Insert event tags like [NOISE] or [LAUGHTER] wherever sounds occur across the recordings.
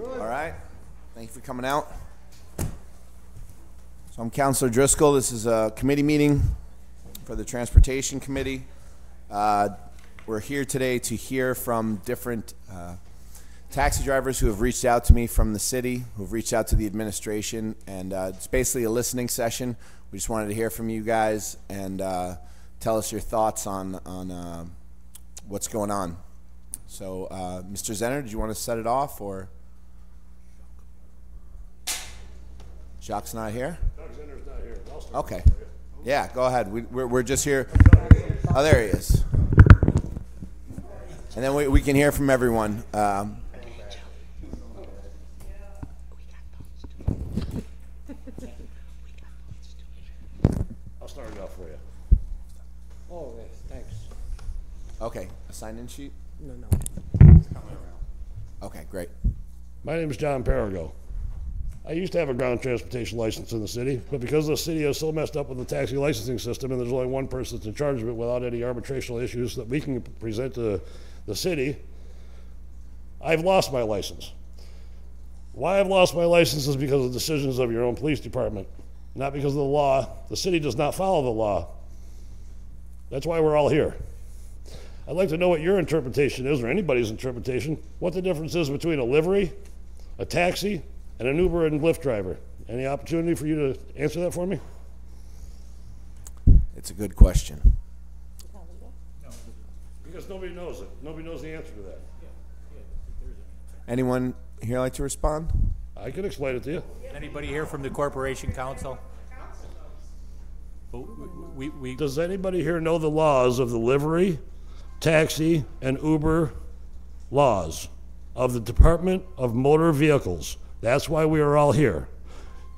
All right. Thank you for coming out. So I'm Counselor Driscoll. This is a committee meeting for the Transportation Committee. Uh, We're here today to hear from different uh, taxi drivers who have reached out to me from the city, who've reached out to the administration, and uh, it's basically a listening session. We just wanted to hear from you guys and uh, tell us your thoughts on, on uh, what's going on. So, uh, Mr. Zenner, did you want to set it off, or? Jacques not here? Not here. Okay. Yeah, go ahead. We, we're, we're just here. Oh, there he is. And then we, we can hear from everyone. Um, I'll start it off for you. Oh, yes, thanks. okay, a sign-in sheet? No, no. Okay, great. My name is John Perigo. I used to have a ground transportation license in the city, but because the city is so messed up with the taxi licensing system and there's only one person that's in charge of it without any arbitrational issues that we can present to the city, I've lost my license. Why I've lost my license is because of the decisions of your own police department, not because of the law. The city does not follow the law. That's why we're all here. I'd like to know what your interpretation is, or anybody's interpretation, what the difference is between a livery, a taxi, and an Uber and Lyft driver. Any opportunity for you to answer that for me? It's a good question. Because nobody knows it. Nobody knows the answer to that. Anyone here like to respond? I can explain it to you. Anybody here from the Corporation Counsel? We, we, Does anybody here know the laws of the livery, taxi, and Uber laws of the Department of Motor Vehicles? That's why we are all here.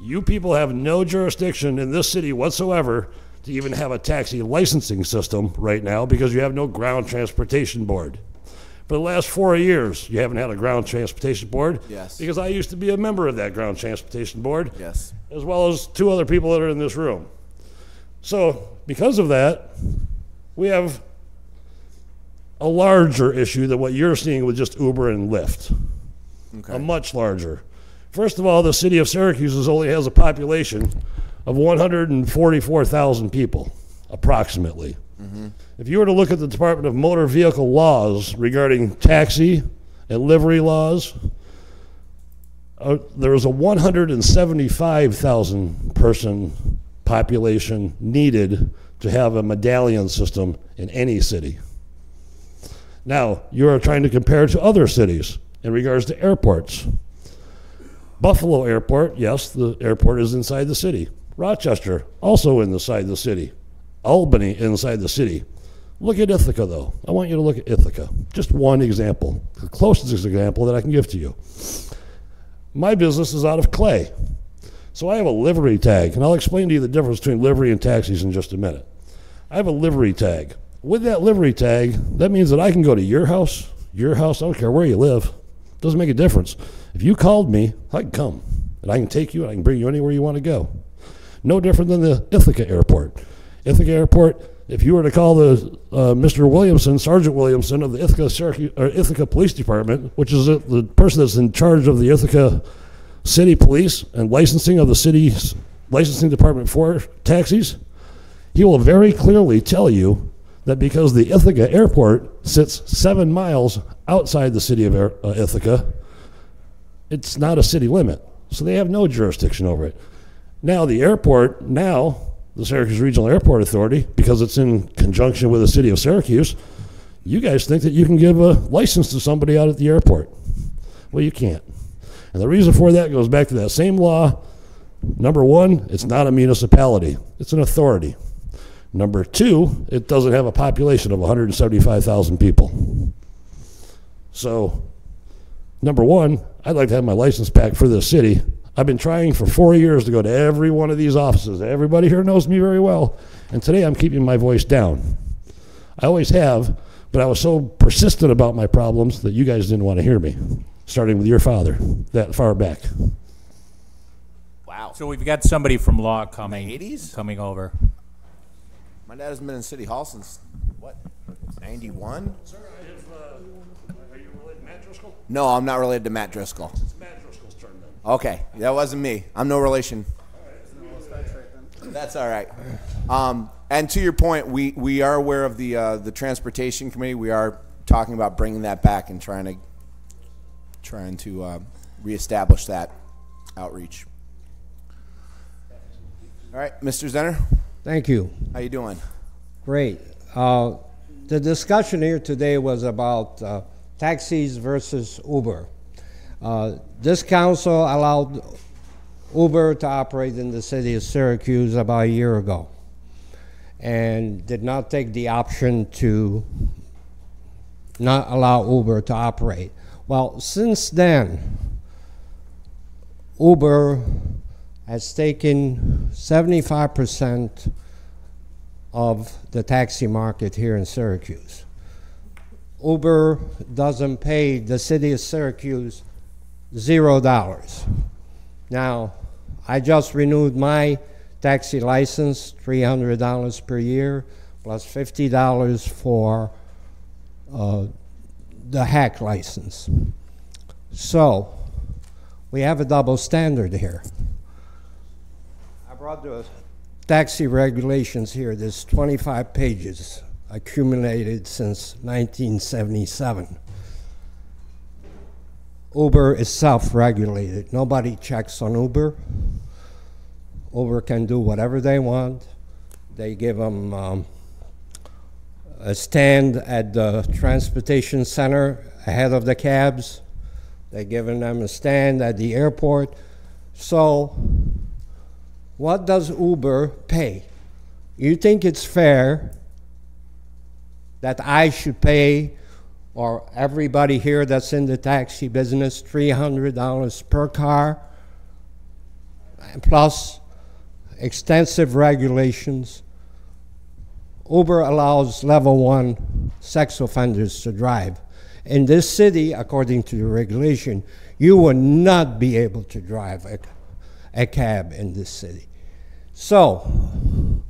You people have no jurisdiction in this city whatsoever to even have a taxi licensing system right now because you have no ground transportation board. For the last four years, you haven't had a ground transportation board. Yes. Because I used to be a member of that ground transportation board Yes. as well as two other people that are in this room. So, because of that, we have a larger issue than what you're seeing with just Uber and Lyft. Okay. A much larger. First of all, the city of Syracuse only has a population of 144,000 people, approximately. If you were to look at the Department of Motor Vehicle laws regarding taxi and livery laws, uh, there is a 175,000 person population needed to have a medallion system in any city. Now, you are trying to compare to other cities in regards to airports. Buffalo Airport, yes, the airport is inside the city. Rochester, also inside the city. Albany, inside the city. Look at Ithaca, though. I want you to look at Ithaca. Just one example, the closest example that I can give to you. My business is out of Clay. So I have a livery tag, and I'll explain to you the difference between livery and taxis in just a minute. I have a livery tag. With that livery tag, that means that I can go to your house, your house, I don't care where you live. Doesn't make a difference. If you called me, I can come. And I can take you and I can bring you anywhere you want to go. No different than the Ithaca Airport. Ithaca Airport, if you were to call the uh, Mr. Williamson, Sergeant Williamson of the Ithaca, or Ithaca Police Department, which is the, the person that's in charge of the Ithaca City Police and licensing of the city's licensing department for taxis, he will very clearly tell you that because the Ithaca Airport sits seven miles outside the city of uh, Ithaca, it's not a city limit. So they have no jurisdiction over it. Now, the airport, now, the Syracuse Regional Airport Authority, because it's in conjunction with the city of Syracuse, you guys think that you can give a license to somebody out at the airport. Well, you can't. And the reason for that goes back to that same law. Number one, it's not a municipality, it's an authority. Number two, it doesn't have a population of 175,000 people. So, number one, I'd like to have my license back for this city. I've been trying for four years to go to every one of these offices. Everybody here knows me very well. And today I'm keeping my voice down. I always have, but I was so persistent about my problems that you guys didn't want to hear me, starting with your father that far back. Wow. so we've got somebody from law coming. 80s? Coming over. My dad hasn't been in City Hall since, what, 91? Sir, I have, uh, are you related to Matt Driscoll? No, I'm not related to Matt Driscoll. It's Matt Driscoll's turn then. Okay, that wasn't me. I'm no relation. That's all right. Um, and to your point, we, we are aware of the uh, the transportation committee. We are talking about bringing that back and trying to trying to uh, reestablish that outreach. All right, Mr. Zenner, Thank you. how are you doing? Great. Uh, The discussion here today was about uh, taxis versus Uber. Uh, This council allowed Uber to operate in the city of Syracuse about a year ago and did not take the option to not allow Uber to operate. Well, since then, Uber has taken 75% of the taxi market here in Syracuse. Uber doesn't pay the city of Syracuse zero dollars. Now, I just renewed my taxi license, $300 per year, plus $50 for uh, the hack license. So, we have a double standard here. The taxi regulations here. There's 25 pages accumulated since 1977. Uber is self-regulated. Nobody checks on Uber. Uber can do whatever they want. They give them um, a stand at the transportation center ahead of the cabs. They're giving them a stand at the airport. So, what does Uber pay? You think it's fair that I should pay, or everybody here that's in the taxi business, $300 per car, plus extensive regulations? Uber allows level one sex offenders to drive. In this city, according to the regulation, you will not be able to drive a, a cab in this city. So,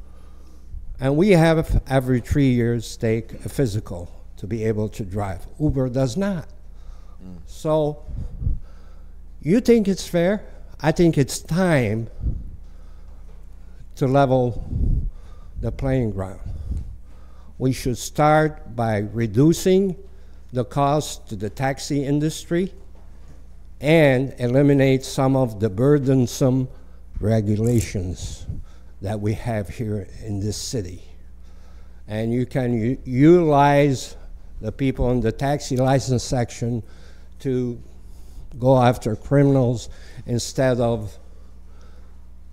and we have every three years take a physical to be able to drive. Uber does not. So, you think it's fair? I think it's time to level the playing ground. We should start by reducing the cost to the taxi industry and eliminate some of the burdensome regulations that we have here in this city. And you can utilize the people in the taxi license section to go after criminals instead of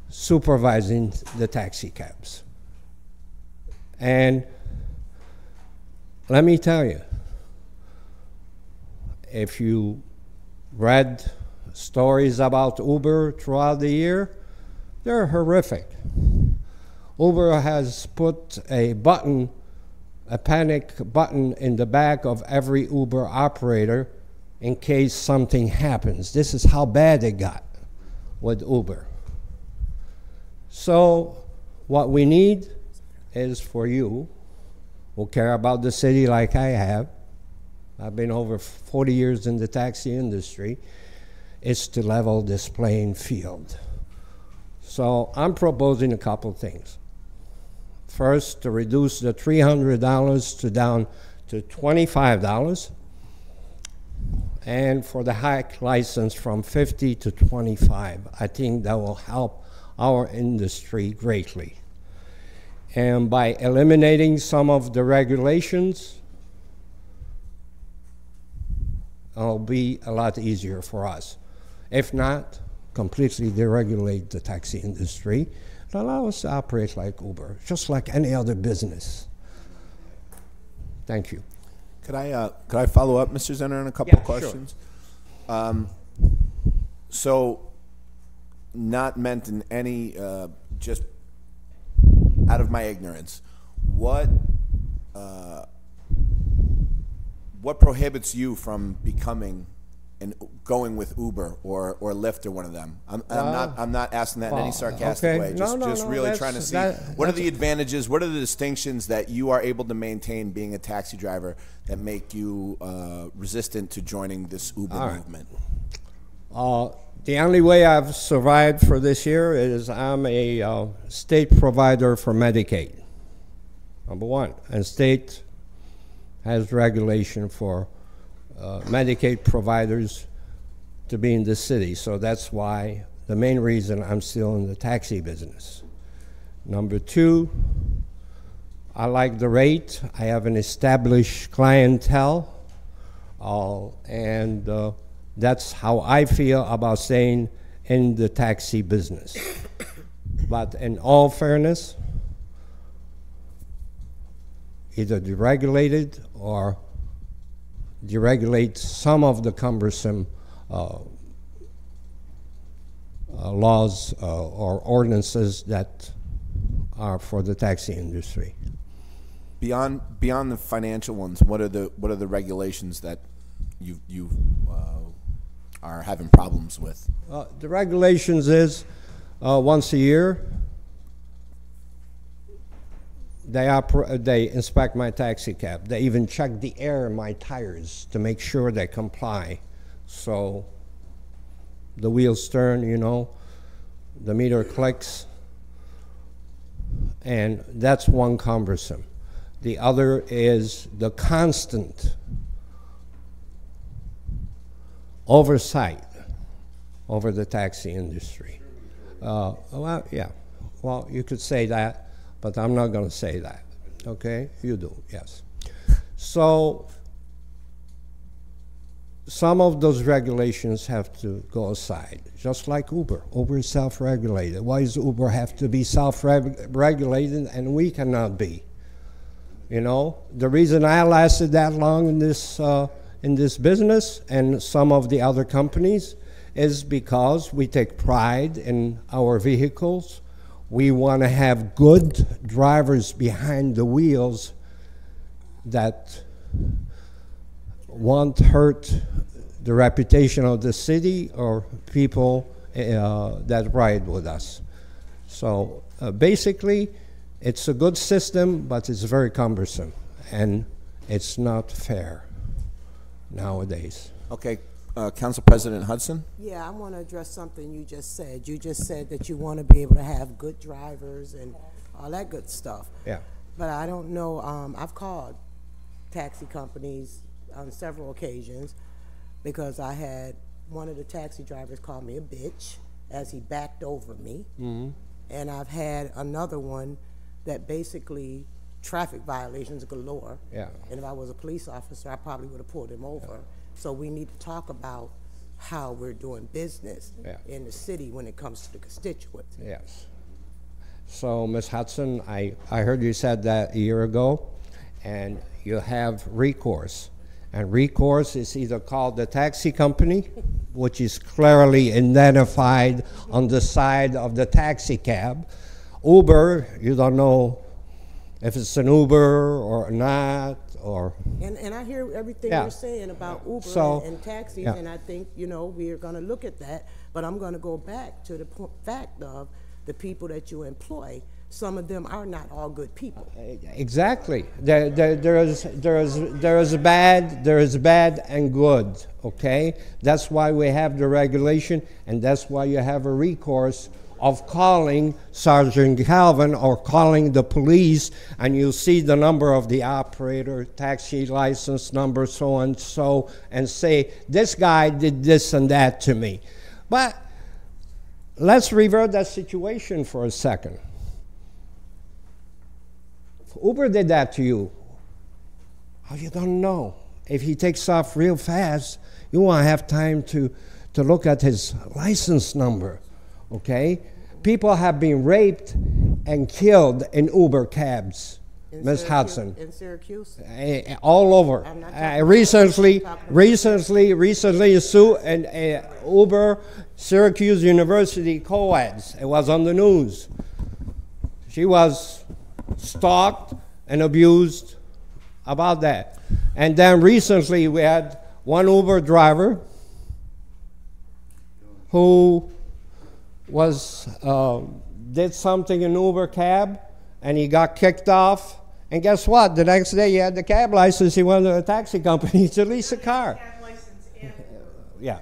supervising the taxi cabs. And let me tell you, if you read stories about Uber throughout the year, they're horrific. Uber has put a button, a panic button in the back of every Uber operator in case something happens. This is how bad it got with Uber. So, what we need is for you who care about the city like I have, I've been over 40 years in the taxi industry, is to level this playing field. So I'm proposing a couple things. First, to reduce the $300 to down to $25, and for the hack license from 50 to 25. I think that will help our industry greatly. And by eliminating some of the regulations, it'll be a lot easier for us. If not, completely deregulate the taxi industry and allow us to operate like Uber, just like any other business. Thank you. Could I uh, could I follow up, Mr. Zenner, on a couple Yeah, of sure. questions? Um, so, not meant in any uh, just out of my ignorance, what uh, what prohibits you from becoming and going with Uber or, or Lyft or one of them? I'm, I'm not I'm not asking that in any sarcastic okay. way. Just no, just no, really trying to see that- what are the advantages, what are the distinctions that you are able to maintain being a taxi driver that make you uh, resistant to joining this Uber right. movement? Uh, The only way I've survived for this year is I'm a uh, state provider for Medicaid. Number one, and state has regulation for uh, Medicaid providers to be in the city. So that's why the main reason I'm still in the taxi business. Number two, I like the rate. I have an established clientele, uh, and uh, that's how I feel about staying in the taxi business. but in all fairness, either deregulated or deregulate some of the cumbersome uh, uh, laws uh, or ordinances that are for the taxi industry. Beyond beyond the financial ones, what are the what are the regulations that you you uh, are having problems with? Uh, the regulations is uh, once a year they oper- they inspect my taxi cab. They even check the air in my tires to make sure they comply. So the wheels turn, you know, the meter clicks, and that's one cumbersome. The other is the constant oversight over the taxi industry. Uh, well, yeah, well, you could say that, but I'm not going to say that. Okay, you do, yes. So some of those regulations have to go aside, just like Uber. Uber is self-regulated. Why does Uber have to be self-regulated and we cannot be? You know, the reason I lasted that long in this uh, in this business and some of the other companies is because we take pride in our vehicles. We want to have good drivers behind the wheels that won't hurt the reputation of the city or people uh, that ride with us. So uh, basically, it's a good system, but it's very cumbersome and it's not fair nowadays. Okay, uh, Council President Hudson. Yeah, I want to address something you just said. You just said that you want to be able to have good drivers and all that good stuff. Yeah. But I don't know, um, I've called taxi companies on several occasions because I had one of the taxi drivers call me a bitch as he backed over me. And I've had another one that basically traffic violations galore. Yeah. And if I was a police officer, I probably would have pulled him over. So we need to talk about how we're doing business Yeah. in the city when it comes to the constituents. Yes. So, Ms. Hudson, I, I heard you said that a year ago, and you have recourse. And recourse is either called the taxi company, which is clearly identified on the side of the taxi cab. Uber, you don't know if it's an Uber or not, or And, and I hear everything Yeah. you're saying about Uber So, and, and taxis, yeah. and I think, you know, we are gonna look at that, but I'm gonna go back to the fact of the people that you employ. Some of them are not all good people. Exactly. There, there, there is, there is, there is bad, there is bad and good. Okay, that's why we have the regulation, and that's why you have a recourse of calling Sergeant Galvin or calling the police, and you'll see the number of the operator, taxi license number, so and so, and say this guy did this and that to me. But let's revert that situation for a second. Uber did that to you, how you gonna know? If he takes off real fast, you won't have time to, to look at his license number. Okay? People have been raped and killed in Uber cabs, In Ms. Syracuse- Hudson. In Syracuse? Eh, all over. Uh, recently, recently, recently, Sue and uh, Uber, Syracuse University co-eds. It was on the news. She was stalked and abused about that. And then recently, we had one Uber driver who was uh, did something in Uber cab, and he got kicked off. And guess what? The next day, he had the cab license. He went to a taxi company [LAUGHS] to lease a car. Yeah.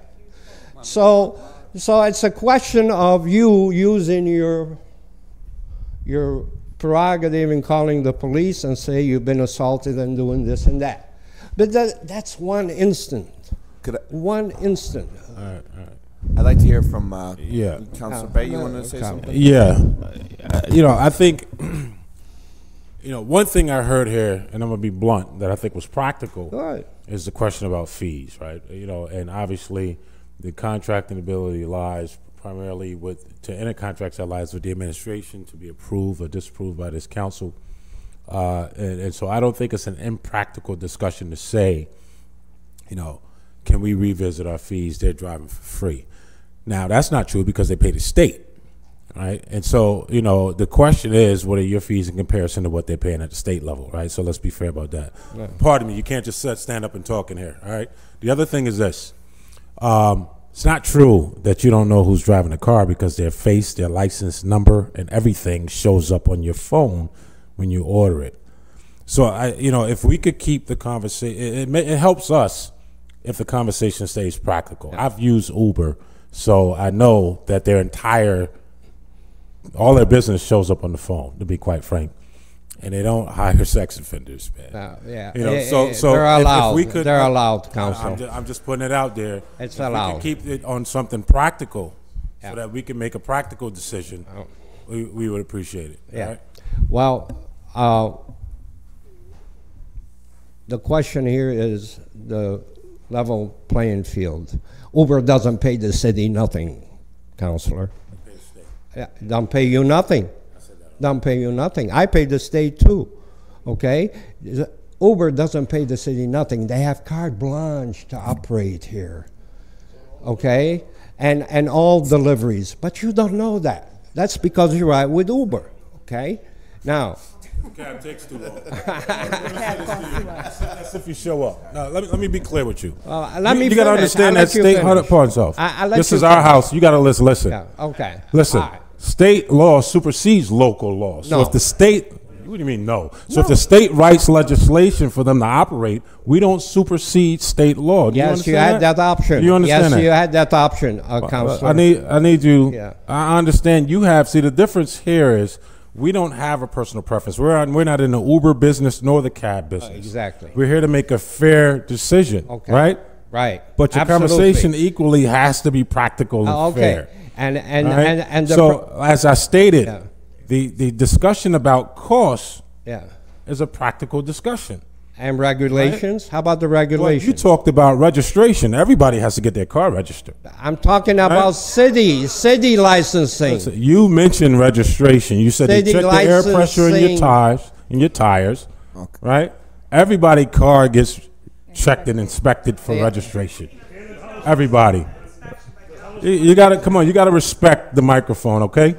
So So it's a question of you using your your prerogative in calling the police and say you've been assaulted and doing this and that. But that, that's one instant. Could I, One instant. I'd like to hear from uh, Yeah. Councilor No, Bey. You want to say something? Yeah, Uh, you know, I think, [CLEARS THROAT] you know, one thing I heard here, and I'm gonna be blunt, that I think was practical, All right. is the question about fees, right? You know, and obviously, the contracting ability lies primarily with to enter contracts that lies with the administration to be approved or disapproved by this council, uh, and, and so I don't think it's an impractical discussion to say, you know, can we revisit our fees? They're driving for free. Now that's not true because they pay the state, right? And so you know the question is, what are your fees in comparison to what they're paying at the state level, right? So let's be fair about that. Pardon me, you can't just stand up and talk in here, all right? The other thing is this: um, it's not true that you don't know who's driving the car because their face, their license number, and everything shows up on your phone when you order it. So I, you know, if we could keep the conversation, it, it, it helps us if the conversation stays practical. I've used Uber, so I know that their entire, all their business shows up on the phone. To be quite frank, and they don't hire [LAUGHS] sex offenders, man. Uh, yeah. You know, Eh, so eh, so they're if- if we could- they're allowed, council. I'm just, I'm just putting it out there. It's If we allowed. keep it on something practical, Yeah. so that we can make a practical decision. We, we would appreciate it. Yeah. right? Well, uh, the question here is the level playing field. Uber doesn't pay the city nothing, counselor. Yeah, don't pay you nothing. Don't pay you nothing. I pay the state too, okay? Uber doesn't pay the city nothing. They have carte blanche to operate here, okay? And, and all deliveries, but you don't know that. That's because you ride with Uber, okay? Now, Cab takes too long. [LAUGHS] That's if you show up. Now, let me, let me be clear with you. Uh, let you, me you gotta understand I'll that state. Hold finish. up, pardon yourself. I- I'll this you is our house. You gotta listen. Listen. yeah, okay. Listen. All right. State law supersedes local law. So No. if the state, what do you mean no? So if the state writes legislation for them to operate, we don't supersede state law. Do Yes, you understand had that option. You understand yes, that? you had that option, uh, counselor. I need, I need you. Yeah. I understand you have. See, the difference here is we don't have a personal preference. We're on, we're not in the Uber business nor the cab business. Uh, exactly. We're here to make a fair decision. Okay. Right. Right. But your Absolutely. conversation equally has to be practical and Uh, okay. fair. And and, right? and and the so, as I stated, Yeah. the the discussion about cost yeah. is a practical discussion. And regulations. How about the Well, regulations? you talked about registration. Everybody has to get their car registered. I'm talking about city city licensing. So you mentioned registration. You said they City check the air pressure in your tires, in your tires, right? Everybody car gets checked and inspected for Yeah. registration. Everybody. You, you gotta come on. You gotta respect the microphone, okay?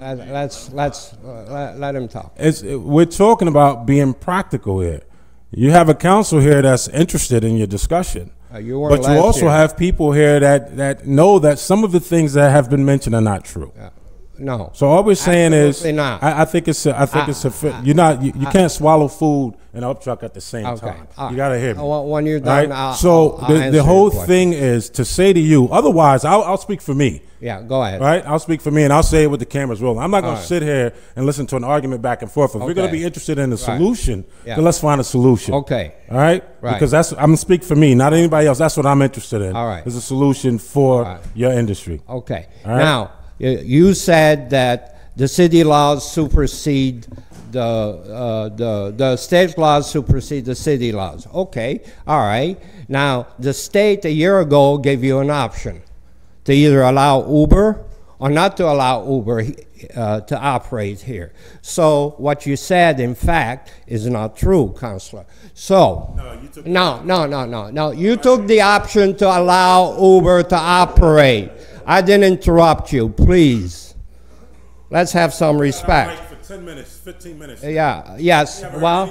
Uh, let's let's uh, let, let him talk. It's, we're talking about being practical here. You have a council here that's interested in your discussion. Uh, you but you also year. have people here that, that know that some of the things that have been mentioned are not true. No. So all we're saying Absolutely is, not. I, I think it's, a, I think I- it's a. Fit. You're not. You, you can't swallow food and up truck at the same Okay. time. all You right. gotta hear me. Uh, when- you're done, right? I'll, so I'll the, answer the whole thing is to say to you. Otherwise, I'll, I'll speak for me. Yeah, go ahead. Right? I'll speak for me, and I'll say it with the cameras rolling. I'm not gonna right. sit here and listen to an argument back and forth. If we're going to be interested in the Right. solution, Yeah. then let's find a solution. Okay. All right? Right. Because that's I'm gonna speak for me, not anybody else. That's what I'm interested in. All right. There's a solution for your industry. Okay. All right. Now, you said that the city laws supersede the, uh, the, the state laws supersede the city laws. Okay, all right. Now, the state a year ago gave you an option to either allow Uber or not to allow Uber uh, to operate here. So what you said, in fact, is not true, Counselor. So, no, no, no, no, no. You took the option to allow Uber to operate. I didn't interrupt you, please. Let's have some respect. for 10 minutes, 15 minutes. Yeah, yes, well.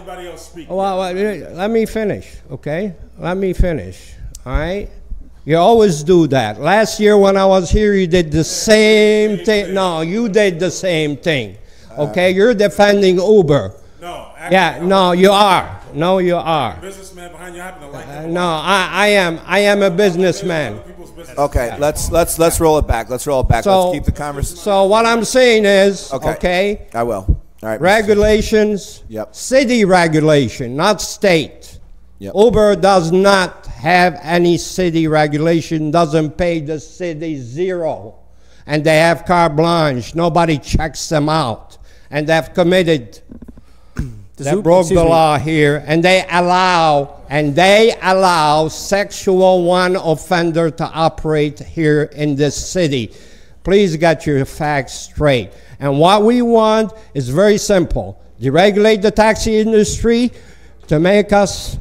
Well, well, let me finish, okay? Let me finish, all right? You always do that. Last year when I was here, you did the same thing. No, you did the same thing, okay? You're defending Uber. No, Yeah, no, you are. No, you are. businessman behind you happen to like Uh, no, I, I am. I am a businessman. Okay, let's, let's, let's roll it back. Let's roll it back. So- Let's keep the conversation. So what I'm saying is, Okay. okay, I will. All right. Regulations, Yep. city regulation, not state. Yep. Uber does not have any city regulation, doesn't pay the city zero. And they have carte blanche, nobody checks them out. And they've committed, They broke the law here, and they allow, and they allow sexual one offender to operate here in this city. Please get your facts straight. And what we want is very simple. Deregulate the taxi industry to make us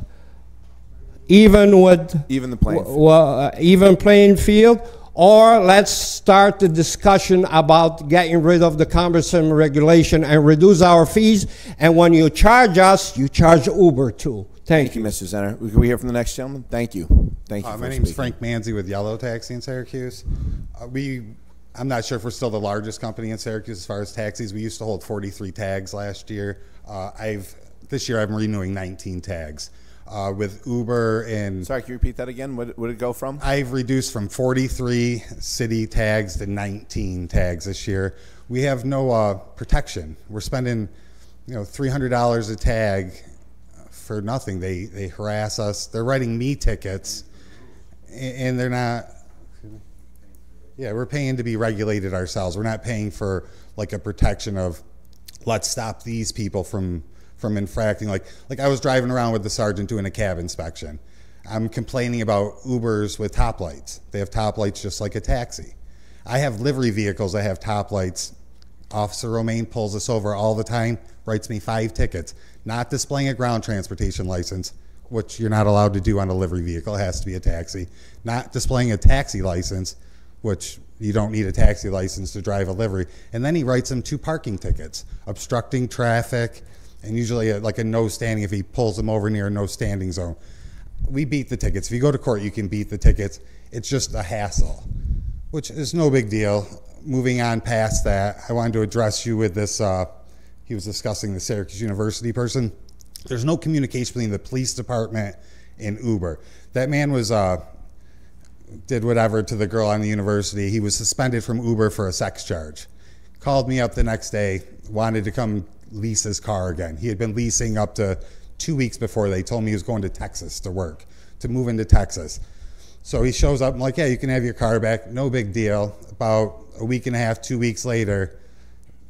even with Even the playing uh, even playing field, or let's start the discussion about getting rid of the cumbersome regulation and reduce our fees. And when you charge us, you charge Uber too. Thank Thank you, you. Mr. Center. Can we hear from the next gentleman? Thank you. Thank you Uh, for my name is. Frank Manzi with Yellow Taxi in Syracuse. Uh, we, I'm not sure if we're still the largest company in Syracuse as far as taxis. We used to hold 43 tags last year. Uh, I've this year I'm renewing 19 tags. Uh, with Uber and Sorry, can you repeat that again? What would it go from? I've reduced from 43 city tags to 19 tags this year. We have no uh, protection. We're spending, you know, $300 a tag for nothing. They they harass us. They're writing me tickets, and they're not. Yeah, we're paying to be regulated ourselves. We're not paying for like a protection of, let's stop these people from from infracting. Like like I was driving around with the sergeant doing a cab inspection. I'm complaining about Ubers with top lights. They have top lights just like a taxi. I have livery vehicles that have top lights. Officer Romaine pulls us over all the time, writes me five tickets, not displaying a ground transportation license, which you're not allowed to do on a livery vehicle. It has to be a taxi. Not displaying a taxi license, which you don't need a taxi license to drive a livery. And then he writes him two parking tickets, obstructing traffic, and usually a, like a no standing if he pulls them over near a no standing zone. We beat the tickets. If you go to court, you can beat the tickets. It's just a hassle, which is no big deal. Moving on past that, I wanted to address you with this. Uh, he was discussing the Syracuse University person. There's no communication between the police department and Uber. That man was uh, did whatever to the girl on the university. He was suspended from Uber for a sex charge. Called me up the next day, wanted to come lease his car again. He had been leasing up to two weeks before they told me he was going to Texas to work, to move into Texas. So he shows up. I'm like, yeah, you can have your car back. No big deal. About a week and a half, two weeks later,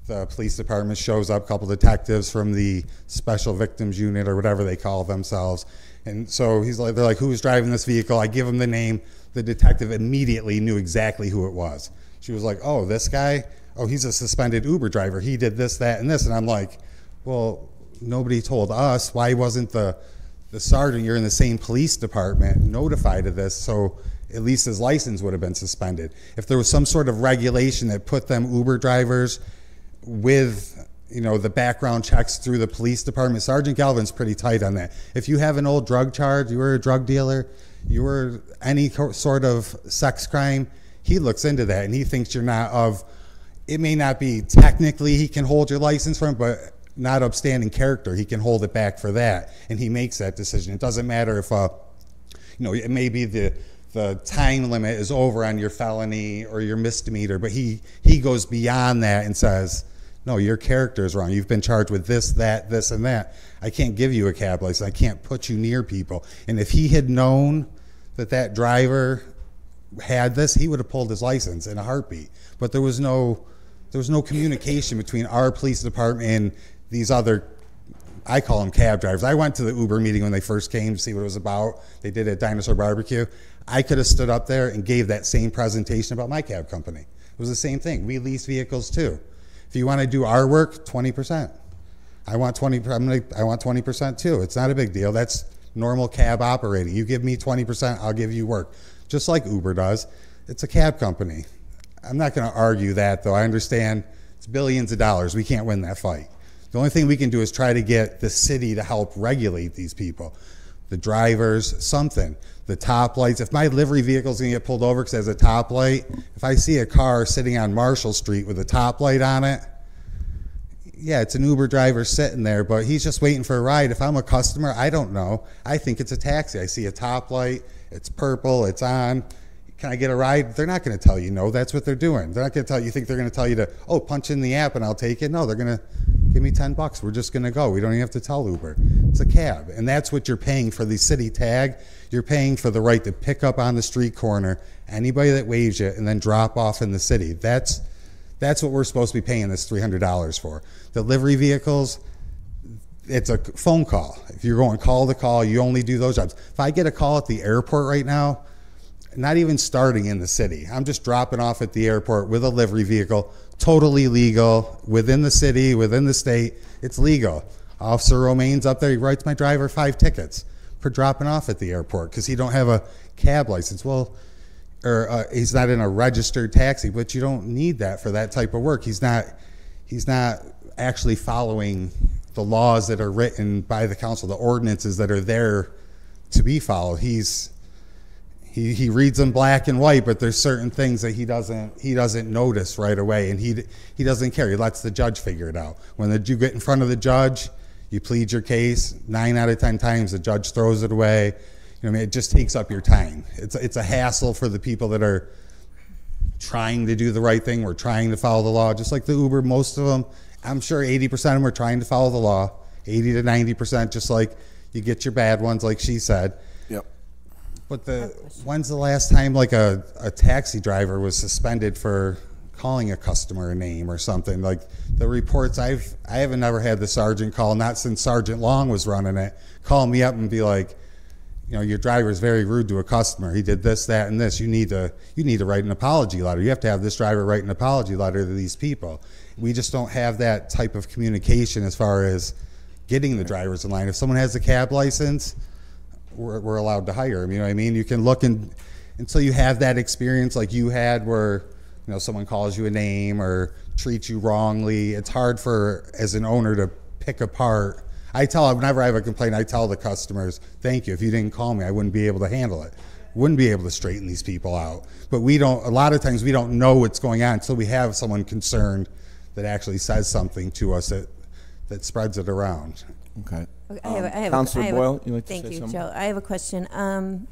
the police department shows up, a couple detectives from the special victims unit or whatever they call themselves. And so he's like, they're like, who's driving this vehicle? I give him the name. The detective immediately knew exactly who it was. She was like, oh, this guy? Oh, he's a suspended Uber driver. He did this, that, and this. And I'm like, well, nobody told us. Why wasn't the the sergeant? You're in the same police department notified of this, so at least his license would have been suspended. If there was some sort of regulation that put them Uber drivers with you know the background checks through the police department, Sergeant Galvin's pretty tight on that. If you have an old drug charge, you were a drug dealer, you were any sort of sex crime, he looks into that and he thinks you're not of. It may not be technically he can hold your license from, but not upstanding character, he can hold it back for that, and he makes that decision. It doesn't matter if uh, you know, it may be the the time limit is over on your felony or your misdemeanor, but he he goes beyond that and says, no, your character is wrong. You've been charged with this, that, this, and that. I can't give you a cab license. I can't put you near people. And if he had known that that driver had this, he would have pulled his license in a heartbeat. But there was no there was no communication between our police department and these other I call them cab drivers. I went to the Uber meeting when they first came to see what it was about. They did at Dinosaur Barbecue. I could have stood up there and gave that same presentation about my cab company. It was the same thing. We lease vehicles too. If you want to do our work, 20%. I want 20 I'm gonna, I want 20% too. It's not a big deal. That's normal cab operating. You give me 20%, I'll give you work. Just like Uber does. It's a cab company. I'm not going to argue that though. I understand it's billions of dollars. We can't win that fight. The only thing we can do is try to get the city to help regulate these people. The drivers, something. The top lights. If my livery vehicle is gonna get pulled over because it has a top light, if I see a car sitting on Marshall Street with a top light on it, yeah, it's an Uber driver sitting there, but he's just waiting for a ride. If I'm a customer, I don't know. I think it's a taxi. I see a top light, it's purple, it's on. Can I get a ride? They're not going to tell you no. That's what they're doing. They're not going to tell you. Think they're going to tell you to, oh, punch in the app and I'll take it? No, they're going to give me 10 bucks. We're just going to go. We don't even have to tell Uber. It's a cab. And that's what you're paying for the city tag. You're paying for the right to pick up on the street corner anybody that waves you and then drop off in the city. That's, that's what we're supposed to be paying this $300 for. Delivery vehicles, it's a phone call. If you're going call to call, you only do those jobs. If I get a call at the airport right now, not even starting in the city, I'm just dropping off at the airport with a livery vehicle, totally legal within the city, within the state. It's legal. Officer Romaine's up there. He writes my driver five tickets for dropping off at the airport because he don't have a cab license. Well, or uh, he's not in a registered taxi, but you don't need that for that type of work. He's not. He's not actually following the laws that are written by the council, the ordinances that are there to be followed. He's he, he reads them black and white, but there's certain things that he doesn't he doesn't notice right away, and he he doesn't care. He lets the judge figure it out. When the, you get in front of the judge, you plead your case. Nine out of ten times, the judge throws it away. You know, I mean, it just takes up your time. It's it's a hassle for the people that are trying to do the right thing. We're trying to follow the law, just like the Uber. Most of them, I'm sure 80% of them are trying to follow the law. 80 to 90%, just like you get your bad ones, like she said. But the when's the last time like a, a taxi driver was suspended for calling a customer a name or something? Like the reports I've I haven't never had the sergeant call, not since Sergeant Long was running it, call me up and be like, you know, your driver is very rude to a customer. He did this, that, and this. You need to you need to write an apology letter. You have to have this driver write an apology letter to these people. We just don't have that type of communication as far as getting the drivers in line. If someone has a cab license, we're, we're allowed to hire them. You know what I mean? You can look and until you have that experience like you had where you know someone calls you a name or treats you wrongly. It's hard for as an owner to pick apart. I tell whenever I have a complaint, I tell the customers, "Thank you. If you didn't call me, I wouldn't be able to handle it. Wouldn't be able to straighten these people out." But we don't. A lot of times we don't know what's going on until we have someone concerned that actually says something to us that that spreads it around. Okay. Okay, I have, a- I have, a- Counselor I have a- Boyle, you'd like to Thank say you, something? Joe. I have a question. Um,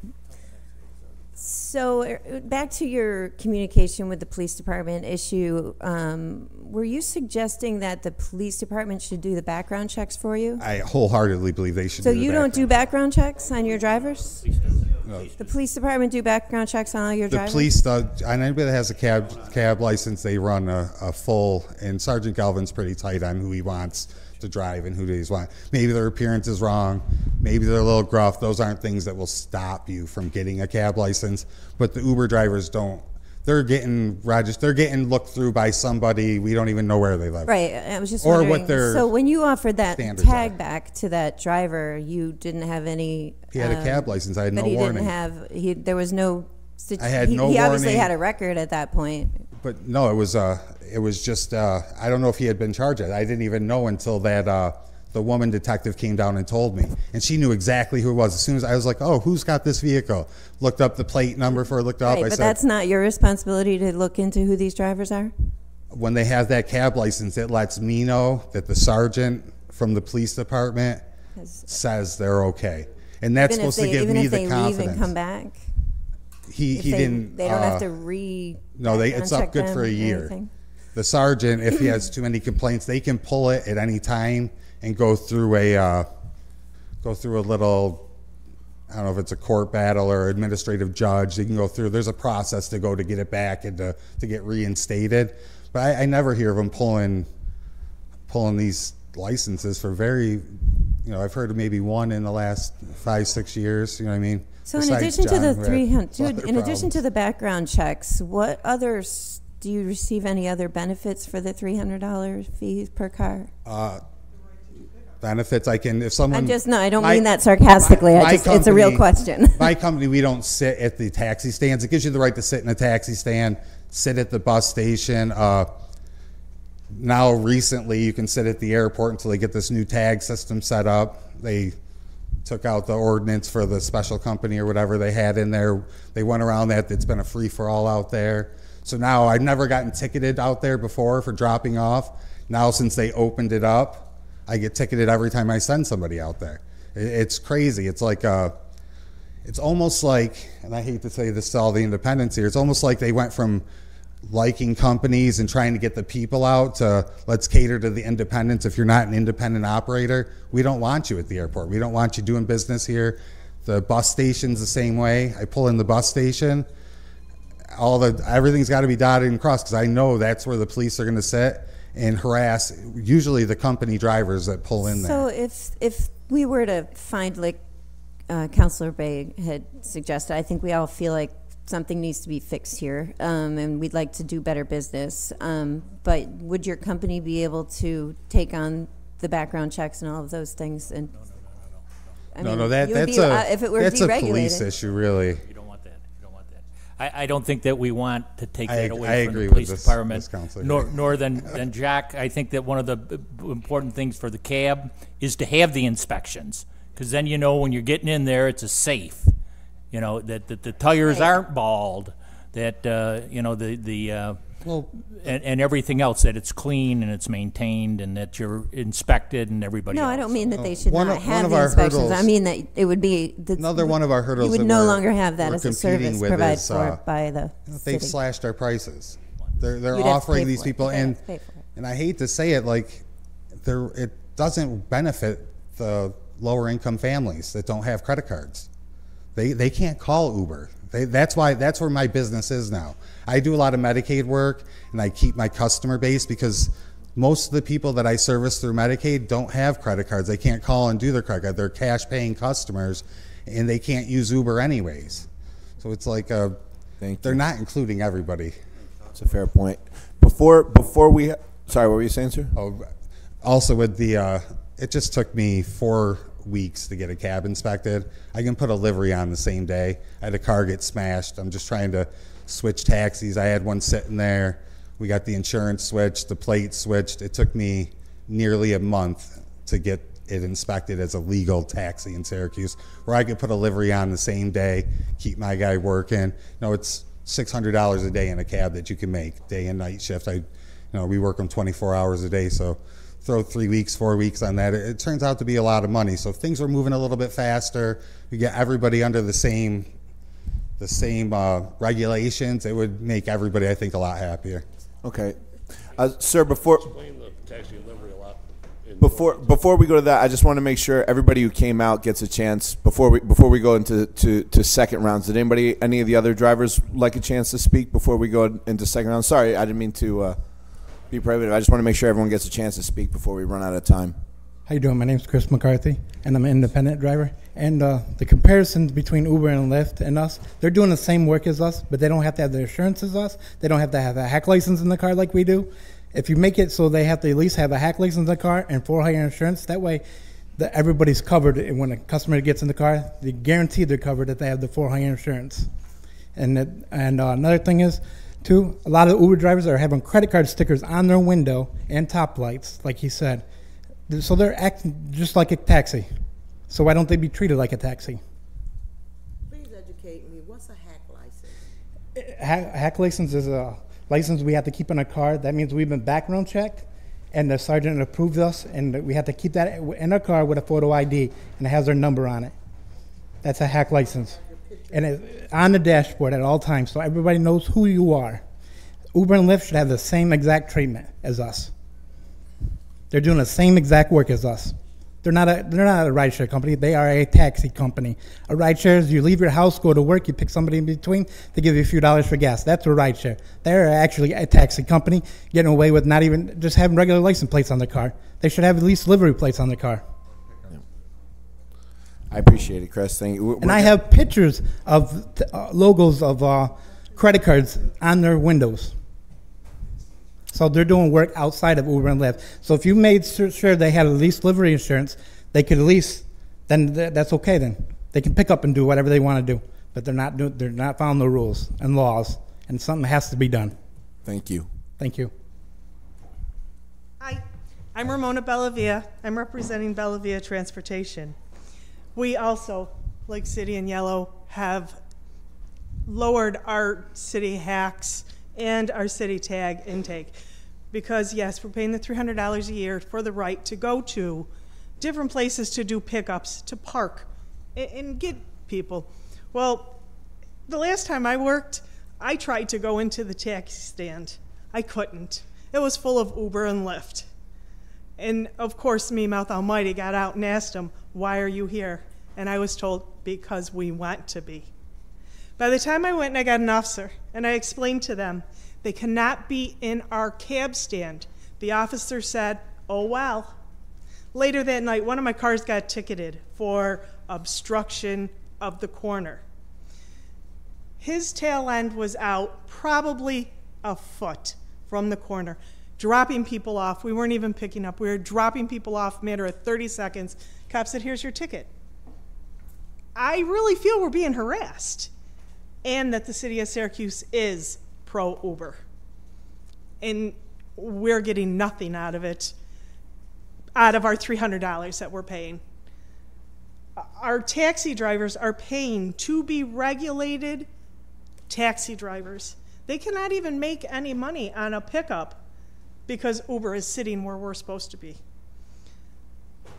so uh, back to your communication with the police department issue. Um, were you suggesting that the police department should do the background checks for you? I wholeheartedly believe they should. So do the you don't do background. background checks on your drivers? The police department do background checks on all your The drivers? police, uh, on anybody that has a cab cab license, they run a, a full. And Sergeant Galvin's pretty tight on who he wants to drive and who he's want. Maybe their appearance is wrong. Maybe they're a little gruff. Those aren't things that will stop you from getting a cab license. But the Uber drivers don't. They're getting registered. They're getting looked through by somebody we don't even know where they live. Right, I was just Or what wondering. their So when you offered that tag are. back to that driver, you didn't have any. He had a um, cab license. I had But no he warning. didn't have, he, there was no. I had he- no He obviously had a record at that point. But no, it was uh, it was just uh, I don't know if he had been charged. yet. I didn't even know until that uh, the woman detective came down and told me, and she knew exactly who it was. As soon as I was like, "Oh, who's got this vehicle?" Looked up the plate number for it. Looked up. Right, I but said, that's not your responsibility to look into who these drivers are? when they have that cab license, it lets me know that the sergeant from the police department Has- says they're okay, and that's Even if supposed to they, give even me if the they leave and come back? He If he they, didn't. They don't have uh, to re. No, they, it's up good for a year. anything? The sergeant, if he has too many complaints, they can pull it at any time and go through a uh, go through a little. I don't know if it's a court battle or administrative judge. They can go through. There's a process to go to get it back and to, to get reinstated. But I, I never hear of them pulling pulling these licenses for very. You know, I've heard of maybe one in the last five six years. You know what I mean? So in Besides addition to the three hundred, in addition to the background checks, what others, do you receive any other benefits for the three hundred dollar fees per car? benefits, I can if someone. I'm just, no, I don't My- mean that sarcastically, my I just, it's a real question. [LAUGHS] my company, we don't sit at the taxi stands. It gives you the right to sit in a taxi stand, sit at the bus station. Uh, now, recently, you can sit at the airport until they get this new tag system set up. They took out the ordinance for the special company or whatever they had in there. They went around that. It's been a free for all out there. So now I've never gotten ticketed out there before for dropping off. Now, since they opened it up, I get ticketed every time I send somebody out there. It's crazy. It's like uh, it's almost like, and I hate to say this to all the independents here, it's almost like they went from liking companies and trying to get the people out to let's cater to the independents. If you're not an independent operator, we don't want you at the airport. We don't want you doing business here. The bus station's the same way. I pull in the bus station, all the everything's got to be dotted and crossed because I know that's where the police are going to sit and harass usually the company drivers that pull in there. So if, if we were to find, like uh, Counselor Bey had suggested, I think we all feel like something needs to be fixed here, um, and we'd like to do better business. Um, But would your company be able to take on the background checks and all of those things and? I no, mean, no, that you would that's be, a uh, If it were that's a police deregulated. issue, really. You don't want that, you don't want that. I, I don't think that we want to take I that ag- away I from agree the with police this- department. this counselor Nor, here. nor than, than Jack, I think that one of the b- b- important things for the cab is to have the inspections. Because then you know when you're getting in there, it's a safe. You know, that, that the tires aren't bald, that, uh, you know, the, the, uh, Well, and, and everything else, that it's clean and it's maintained and that you're inspected and everybody No, else. I don't mean that they should One not of- have the our inspections. I mean that it would be. the- Another one of our hurdles You would that no we're- longer have that as a competing service with provided is, for uh, by the they've city. slashed our prices. They're they're You'd offering these for it. people, and to pay for it. and I hate to say it, like there it doesn't benefit the lower income families that don't have credit cards. They they can't call Uber. They, that's why that's where my business is now. I do a lot of Medicaid work, and I keep my customer base because most of the people that I service through Medicaid don't have credit cards. They can't call and do their credit card. They're cash paying customers, and they can't use Uber anyways. So it's like a, they're not including everybody. It's a fair point. Before before we, sorry, what were you saying, sir? Oh, also with the, uh, it just took me four weeks to get a cab inspected. I can put a livery on the same day. I had a car get smashed. I'm just trying to switch taxis. I had one sitting there. We got the insurance switched, the plate switched. It took me nearly a month to get it inspected as a legal taxi in Syracuse, where I could put a livery on the same day, keep my guy working. No, it's six hundred dollars a day in a cab that you can make day and night shift. I, you know, we work them twenty four hours a day, so throw three weeks, four weeks on that. It, it turns out to be a lot of money. So if things are moving a little bit faster, we get everybody under the same the same uh, regulations. It would make everybody, I think, a lot happier. Okay, uh, sir. Before Explain the taxi and a lot. before before we go to that, I just want to make sure everybody who came out gets a chance before we before we go into to, to second rounds. Did anybody any of the other drivers like a chance to speak before we go into second round? Sorry, I didn't mean to uh, be prohibitive. I just want to make sure everyone gets a chance to speak before we run out of time. How you doing? My name's Chris McCarthy, and I'm an independent driver. And uh, the comparisons between Uber and Lyft and us, they're doing the same work as us, but they don't have to have the insurance as us. They don't have to have a hack license in the car like we do. If you make it so they have to at least have a hack license in the car and for hire insurance, that way that everybody's covered. And when a customer gets in the car, they guarantee they're covered if they have the for hire insurance. And that, and uh, another thing is, too, a lot of Uber drivers are having credit card stickers on their window and top lights, like he said. So they're acting just like a taxi. So why don't they be treated like a taxi? Please educate me, what's a hack license? Hack, hack license is a license we have to keep in a car. That means we've been background checked, and the sergeant approved us, and we have to keep that in our car with a photo ID, and it has our number on it. That's a hack license, and it's on the dashboard at all times, so everybody knows who you are. Uber and Lyft should have the same exact treatment as us. They're doing the same exact work as us. They're not a they're not a rideshare company. They are a taxi company. A rideshare is you leave your house, go to work, you pick somebody in between, they give you a few dollars for gas. That's a rideshare. They're actually a taxi company getting away with not even just having regular license plates on their car. They should have at least livery plates on their car. I appreciate it, Chris. Thank you. We're- And I have pictures of uh, logos of uh, credit cards on their windows. So they're doing work outside of Uber and Lyft. So if you made sure they had at least livery insurance, they could at least then th- that's okay. Then they can pick up and do whatever they want to do. But they're not do- they're not following the rules and laws, and something has to be done. Thank you. Thank you. Hi, I'm Ramona Bellavia. I'm representing Bellavia Transportation. We also, like City and Yellow, have lowered our city hacks and our city tag intake. Because yes, we're paying the $300 a year for the right to go to different places to do pickups, to park, a- and get people. Well, the last time I worked, I tried to go into the taxi stand. I couldn't. It was full of Uber and Lyft. And of course, me, Mouth Almighty, got out and asked him, Why are you here? And I was told, Because we want to be. By the time I went and I got an officer, and I explained to them, they cannot be in our cab stand. The officer said, Oh, well. Later that night, one of my cars got ticketed for obstruction of the corner. His tail end was out probably a foot from the corner, dropping people off. We weren't even picking up. We were dropping people off, matter of 30 seconds. Cop said, Here's your ticket. I really feel we're being harassed and that the city of Syracuse is pro Uber. And we're getting nothing out of it, out of our $300 that we're paying. Our taxi drivers are paying to be regulated taxi drivers. They cannot even make any money on a pickup because Uber is sitting where we're supposed to be.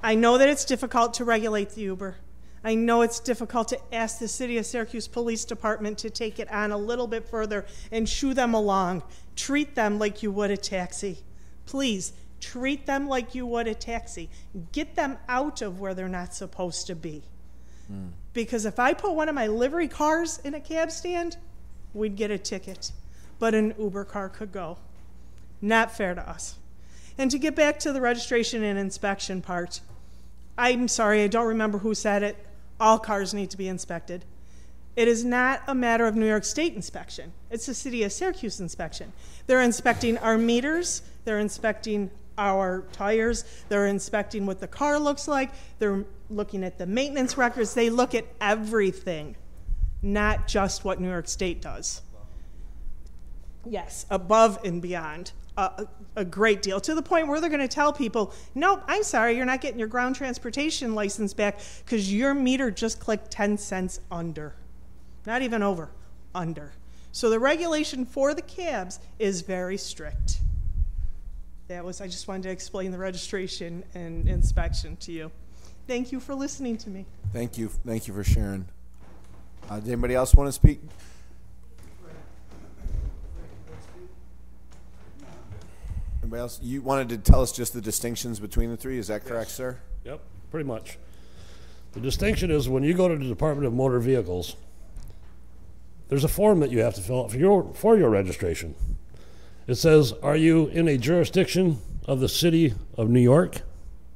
I know that it's difficult to regulate the Uber. I know it's difficult to ask the City of Syracuse Police Department to take it on a little bit further and shoo them along. Treat them like you would a taxi. Please, treat them like you would a taxi. Get them out of where they're not supposed to be. Mm. Because if I put one of my livery cars in a cab stand, we'd get a ticket. But an Uber car could go. Not fair to us. And to get back to the registration and inspection part, I'm sorry, I don't remember who said it all cars need to be inspected. It is not a matter of New York State inspection. It's the city of Syracuse inspection. They're inspecting our meters, they're inspecting our tires, they're inspecting what the car looks like, they're looking at the maintenance records, they look at everything, not just what New York State does. Yes, above and beyond a, a great deal to the point where they're going to tell people, nope, I'm sorry, you're not getting your ground transportation license back because your meter just clicked 10 cents under. Not even over, under. So the regulation for the cabs is very strict. That was, I just wanted to explain the registration and inspection to you. Thank you for listening to me. Thank you. Thank you for sharing. Uh, does anybody else want to speak? Anybody else? You wanted to tell us just the distinctions between the three. Is that correct, sir? Yep, pretty much. The distinction is when you go to the Department of Motor Vehicles, there's a form that you have to fill out for your, for your registration. It says, Are you in a jurisdiction of the city of New York?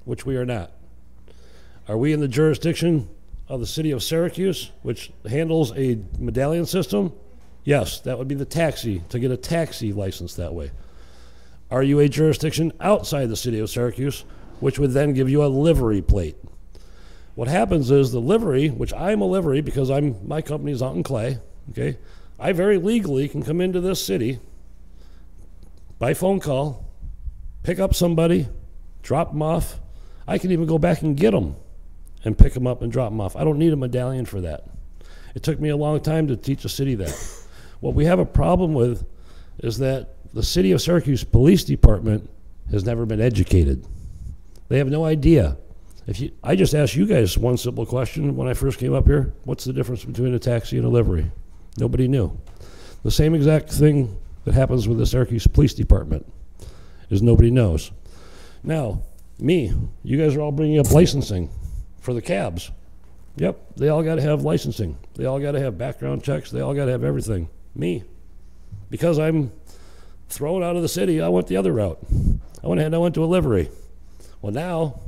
Which we are not. Are we in the jurisdiction of the city of Syracuse, which handles a medallion system? Yes, that would be the taxi, to get a taxi license that way. Are you a jurisdiction outside the city of Syracuse, which would then give you a livery plate? What happens is the livery, which I'm a livery because I'm my company's out in Clay, okay? I very legally can come into this city by phone call, pick up somebody, drop them off. I can even go back and get them and pick them up and drop them off. I don't need a medallion for that. It took me a long time to teach a city that. what we have a problem with is that the city of Syracuse Police Department has never been educated. They have no idea. If you, I just asked you guys one simple question when I first came up here what's the difference between a taxi and a livery? Nobody knew. The same exact thing that happens with the Syracuse Police Department is nobody knows. Now, me, you guys are all bringing up licensing for the cabs. Yep, they all got to have licensing. They all got to have background checks. They all got to have everything. Me, because I'm thrown out of the city, I went the other route. I went ahead and I went to a livery. Well, now,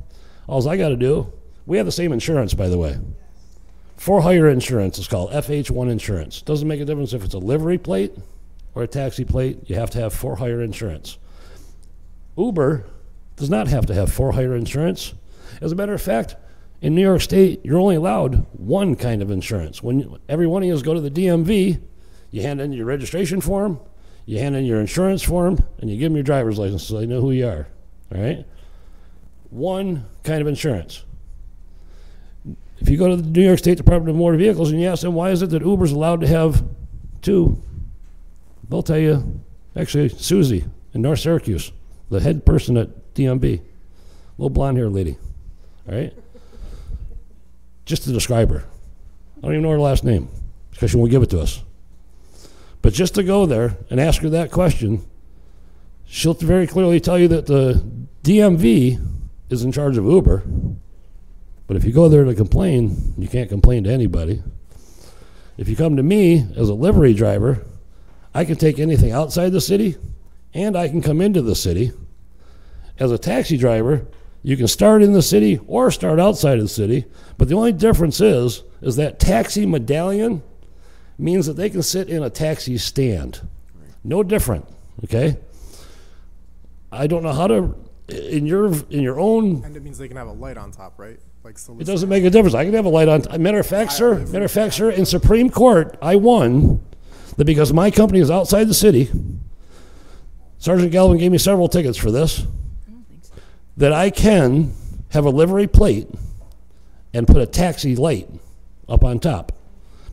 all I got to do, we have the same insurance, by the way. For hire insurance is called FH1 insurance. Doesn't make a difference if it's a livery plate or a taxi plate, you have to have for hire insurance. Uber does not have to have for hire insurance. As a matter of fact, in New York State, you're only allowed one kind of insurance. When every one of you go to the DMV, you hand in your registration form, you hand in your insurance form and you give them your driver's license so they know who you are. All right? One kind of insurance. If you go to the New York State Department of Motor Vehicles and you ask them why is it that Uber's allowed to have two, they'll tell you, actually, Susie in North Syracuse, the head person at DMV, little blonde haired lady. All right? Just to describe her. I don't even know her last name because she won't give it to us. But just to go there and ask her that question, she'll very clearly tell you that the DMV is in charge of Uber. But if you go there to complain, you can't complain to anybody. If you come to me as a livery driver, I can take anything outside the city and I can come into the city. As a taxi driver, you can start in the city or start outside of the city, but the only difference is is that taxi medallion means that they can sit in a taxi stand. No different, okay? I don't know how to in your in your own And it means they can have a light on top, right? Like so. it doesn't make a difference. I can have a light on. Matter of fact, sir. Matter of fact, sir. In Supreme Court, I won that because my company is outside the city. Sergeant Galvin gave me several tickets for this. That I can have a livery plate and put a taxi light up on top,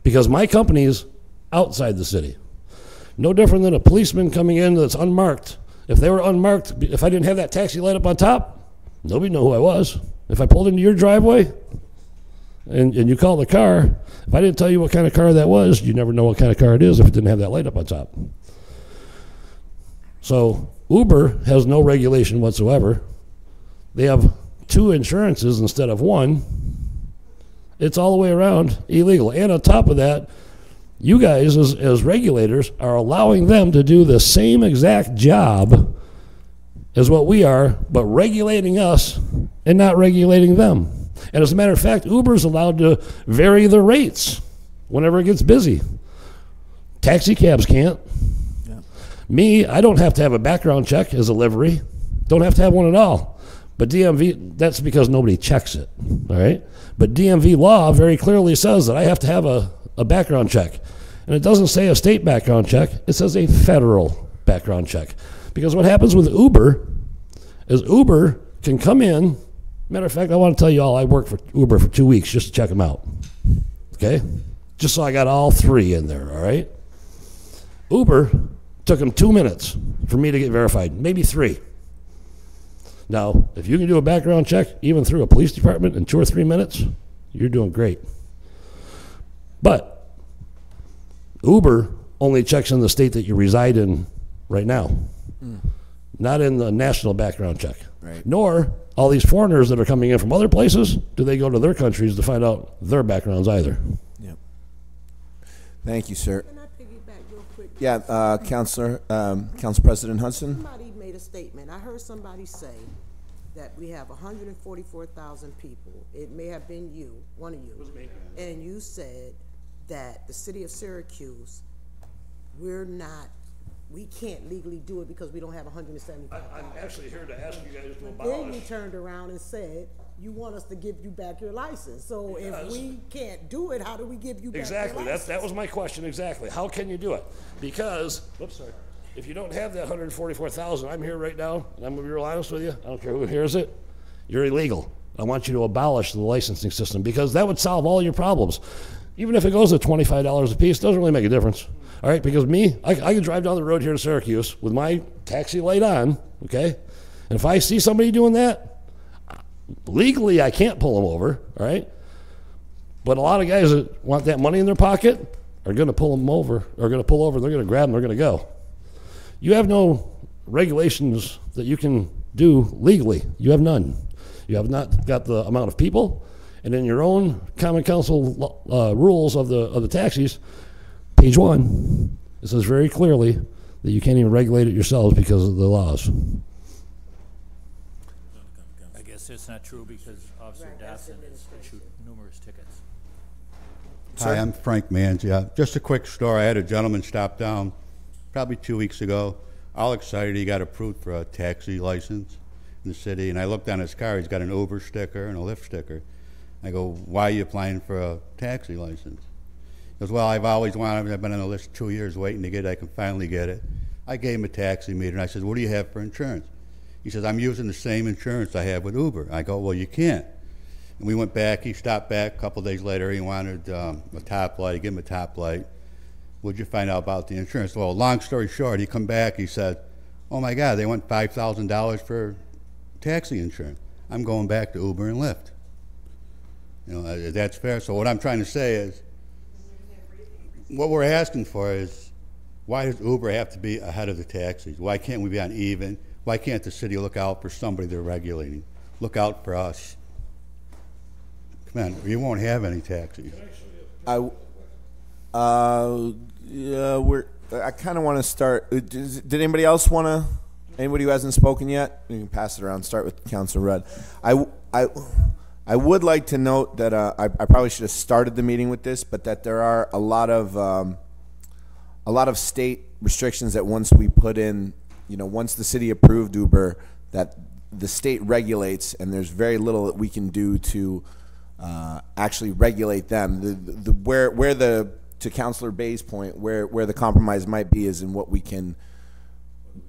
because my company is outside the city. No different than a policeman coming in that's unmarked. If they were unmarked, if I didn't have that taxi light up on top, nobody know who I was. If I pulled into your driveway and, and you call the car, if I didn't tell you what kind of car that was, you never know what kind of car it is if it didn't have that light up on top. So Uber has no regulation whatsoever. They have two insurances instead of one. It's all the way around illegal. And on top of that, you guys, as, as regulators, are allowing them to do the same exact job as what we are, but regulating us and not regulating them. And as a matter of fact, Uber's allowed to vary the rates whenever it gets busy. Taxi cabs can't. Me, I don't have to have a background check as a livery. Don't have to have one at all. But DMV, that's because nobody checks it. All right? But DMV law very clearly says that I have to have a, a background check. And it doesn't say a state background check, it says a federal background check. Because what happens with Uber is Uber can come in. Matter of fact, I want to tell you all I worked for Uber for two weeks just to check them out. Okay? Just so I got all three in there, all right? Uber took them two minutes for me to get verified, maybe three. Now, if you can do a background check, even through a police department in two or three minutes, you're doing great. But Uber only checks in the state that you reside in right now, not in the national background check. Right. Nor all these foreigners that are coming in from other places do they go to their countries to find out their backgrounds either. Yep. Thank you, sir. Can I piggyback real quick? Yeah, uh, Counselor, um, Council President Hudson. Somebody made a statement. I heard somebody say that we have hundred and forty-four thousand people. It may have been you, one of you. And you said that the city of Syracuse, we're not, we can't legally do it because we don't have hundred and seventy-five thousand. actually here to ask you guys to Then you turned around and said, you want us to give you back your license. So if we can't do it, how do we give you back your Exactly. That's, license? that was my question, exactly. How can you do it? Because, whoops, sorry. If you don't have that hundred and forty-four thousand, I'm here right now, and I'm gonna be real honest with you, I don't care who hears it, you're illegal. I want you to abolish the licensing system, because that would solve all your problems. Even if it goes to twenty-five dollars a piece, doesn't really make a difference. All right, because me, I, I can drive down the road here to Syracuse with my taxi light on, okay? And if I see somebody doing that, legally, I can't pull them over, all right? But a lot of guys that want that money in their pocket are going to pull them over, are going to pull over, they're going to grab them, they're going to go. You have no regulations that you can do legally. You have none. You have not got the amount of people, and in your own common council uh, rules of the of the taxis, page one, it says very clearly that you can't even regulate it yourselves because of the laws. I guess it's not true because Officer Dotson has issued numerous tickets. Hi, I'm Frank Mangia. Just a quick story. I had a gentleman stop down probably two weeks ago, all excited. He got approved for a taxi license in the city, and I looked on his car. He's got an Uber sticker and a Lyft sticker. I go, "Why are you applying for a taxi license?" He goes, "Well, I've always wanted. I've been on the list two years waiting to get it. I can finally get it." I gave him a taxi meter, and I said, "What do you have for insurance?" He says, "I'm using the same insurance I have with Uber." I go, "Well, you can't." And we went back. He stopped back a couple days later. He wanted um, a top light. I gave him a top light. What'd you find out about the insurance? Well, long story short, he come back. He said, "Oh my God, they want five thousand dollars for taxi insurance. I'm going back to Uber and Lyft." You know, uh, that's fair. So what I'm trying to say is, what we're asking for is, why does Uber have to be ahead of the taxis? Why can't we be on even? Why can't the city look out for somebody they're regulating? Look out for us. Come on, you won't have any taxis. I, uh, yeah, we're. I kind of want to start. uh, Did anybody else want to? Anybody who hasn't spoken yet? You can pass it around. Start with Councilor Rudd. I, I, I would like to note that uh, I, I probably should have started the meeting with this, but that there are a lot of, um, a lot of state restrictions that once we put in, you know, once the city approved Uber, that the state regulates, and there's very little that we can do to uh, actually regulate them. The, the, the where where the to Councilor Bey's point, where where the compromise might be is in what we can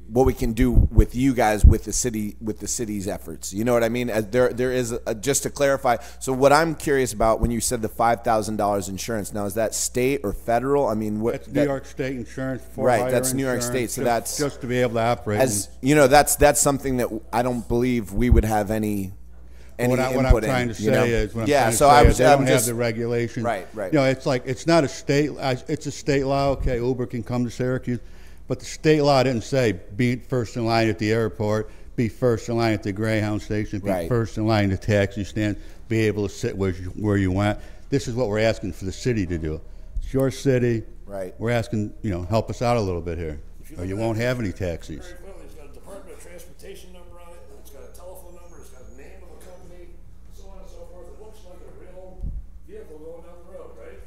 what we can do with you guys with the city with the city's efforts. You know what I mean? As there there is a, just to clarify. So what I'm curious about when you said the five thousand dollars insurance. Now is that state or federal? I mean, what That's New that- York State insurance. for Right, that's New York State, so just- that's- Just to be able to operate. as you know, that's that's something that I don't believe we would have any any what, I, what I'm trying in, to you know? say is, what I'm yeah. so say I was they I'm don't just have the regulation. Right, right. You know, it's like it's not a state. It's a state law. Okay, Uber can come to Syracuse, but the state law didn't say be first in line at the airport, be first in line at the Greyhound station, be Right. first in line at the taxi stand, be able to sit where you, where you want. This is what we're asking for the city to do. It's your city. Right. We're asking, you know, help us out a little bit here, or you won't have any taxis. Very clearly, it's got a Department of Transportation number on it, it's got a telephone number, it's got the name of a company, so on and so forth. It looks like a real vehicle going down the road, right?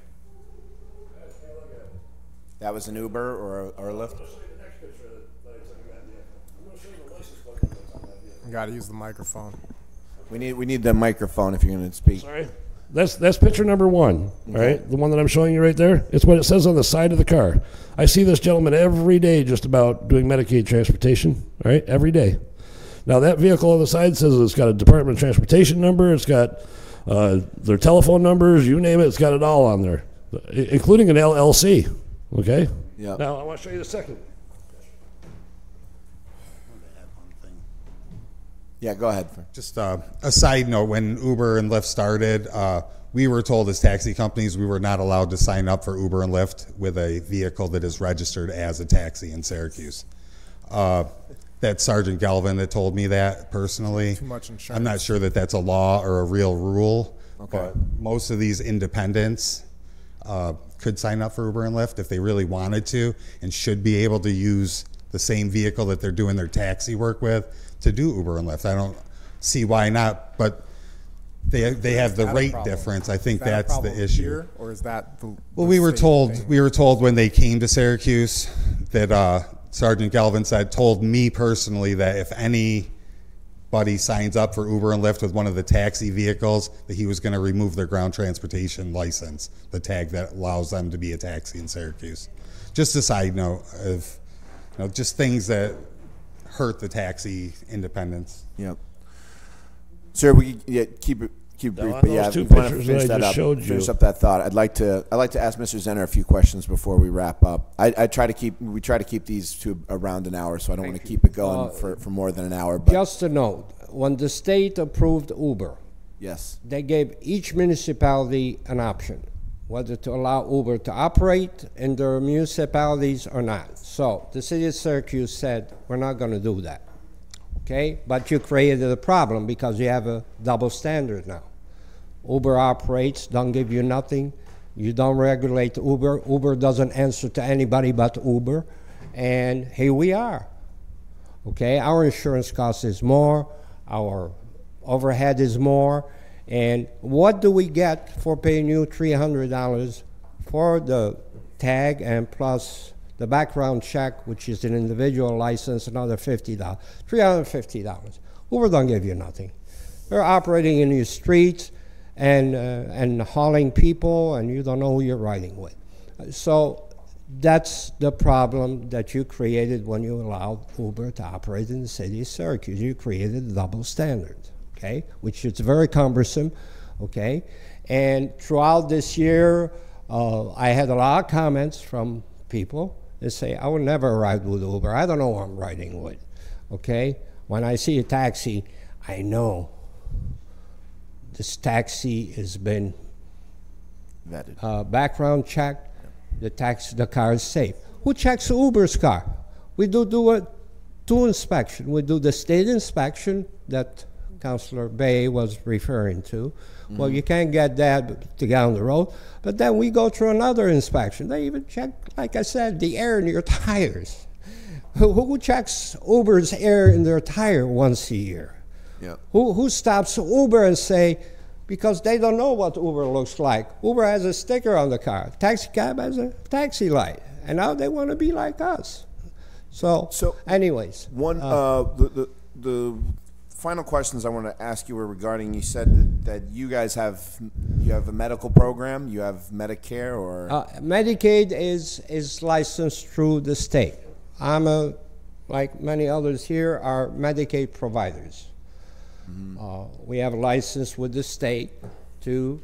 Guys, take a look at it. That was an Uber or a, or a Lyft. I'm gonna show you the next picture that that I took of that vehicle. I'm gonna show you the license plate that's on that vehicle. You gotta use the microphone. We need we need the microphone if you're going to speak. Sorry? That's, that's picture number one, all right? The one that I'm showing you right there. It's what it says on the side of the car. I see this gentleman every day just about doing Medicaid transportation, all right? Every day. Now, that vehicle on the side says it's got a Department of Transportation number, it's got uh, their telephone numbers, you name it, it's got it all on there, including an LLC, okay? Yep. Now, I want to show you the second. Yeah, go ahead. Just uh, a side note: when Uber and Lyft started, uh, we were told as taxi companies we were not allowed to sign up for Uber and Lyft with a vehicle that is registered as a taxi in Syracuse. Uh, that's Sergeant Galvin that told me that personally. Too much insurance. I'm not sure that that's a law or a real rule. Okay. But most of these independents uh, could sign up for Uber and Lyft if they really wanted to, and should be able to use the same vehicle that they're doing their taxi work with to do Uber and Lyft. I don't see why not, but they they have the Is that a rate difference. I think that that's the issue. here, or is that the, Well, the we were told thing? we were told when they came to Syracuse that uh, Sergeant Galvin said told me personally that if anybody signs up for Uber and Lyft with one of the taxi vehicles, that he was going to remove their ground transportation license, the tag that allows them to be a taxi in Syracuse. Just a side note of you know just things that hurt the taxi independence. Yep. Sir, we yeah, keep it keep brief, but yeah, two if you wanna finish that up. Showed finish you. up that thought. I'd like to I'd like to ask Mr. Zenner a few questions before we wrap up. I, I try to keep we try to keep these to around an hour, so I don't want to keep it going uh, for, for more than an hour. But Just a note, when the state approved Uber, yes, they gave each municipality an option, whether to allow Uber to operate in their municipalities or not. So the city of Syracuse said, we're not going to do that. Okay? But you created a problem because you have a double standard now. Uber operates, don't give you nothing. You don't regulate Uber. Uber doesn't answer to anybody but Uber. And here we are. Okay, our insurance cost is more, our overhead is more, and what do we get for paying you three hundred dollars for the tag and plus the background check, which is an individual license, another fifty dollars, three hundred and fifty dollars. Uber don't give you nothing. They're operating in your streets and uh, and hauling people, and you don't know who you're riding with. So that's the problem that you created when you allowed Uber to operate in the city of Syracuse. You created a double standard, okay, which is very cumbersome, okay. And throughout this year, uh, I had a lot of comments from people that say, "I will never ride with Uber. I don't know who I'm riding with." Okay, when I see a taxi, I know this taxi has been vetted. uh, background check, the tax the car is safe. Who checks Uber's car? We do do a two inspection. We do the state inspection that Councilor Bey was referring to. Well, you can't get that to get on the road, but then we go through another inspection. They even check, like I said, the air in your [LAUGHS] tires. Who, who checks Uber's air in their tire once a year? Yeah. Who, who stops Uber and say, because they don't know what Uber looks like. Uber has a sticker on the car. Taxi cab has a taxi light, and now they want to be like us. So, So- anyways, One, uh, the, the, the final questions I want to ask you were regarding, you said that, that you guys have, you have a medical program, you have Medicare or? uh, Medicaid is is licensed through the state. I'm a, like many others here, are Medicaid providers. Uh, we have a license with the state to